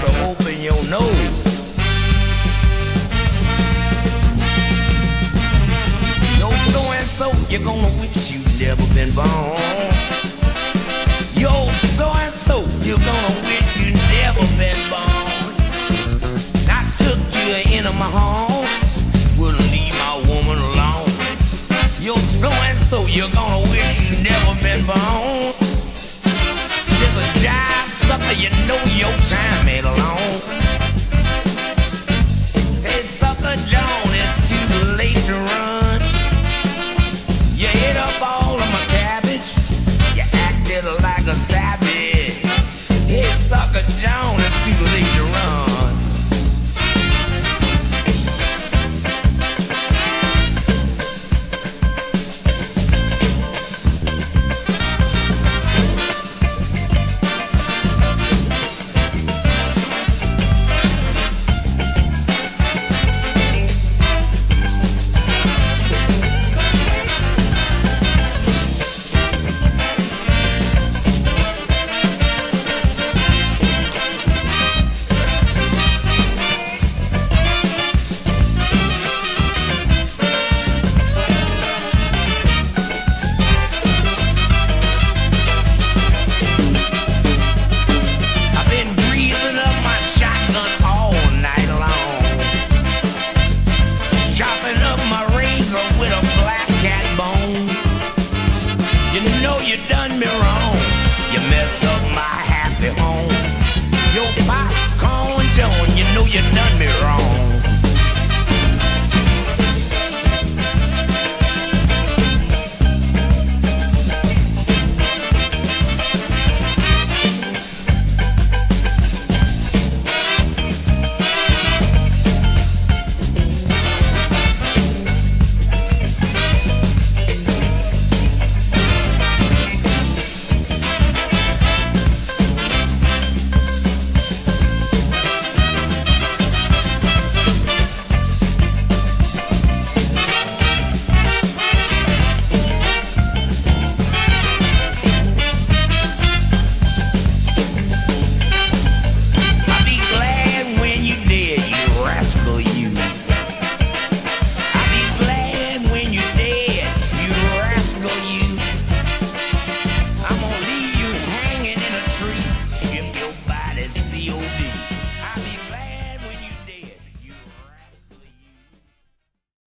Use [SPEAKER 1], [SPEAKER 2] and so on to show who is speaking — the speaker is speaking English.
[SPEAKER 1] so open your nose. Yo, so and so, you're gonna wish you never been born. Yo, so and so, you're gonna wish you never been born. I took you into my home, wouldn't leave my woman alone. Yo, so and so, you're gonna know your time done me wrong. You mess up my happy home. Yo, popcorn John, you know you done me wrong.